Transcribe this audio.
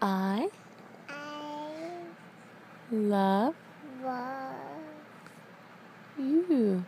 I I love love you.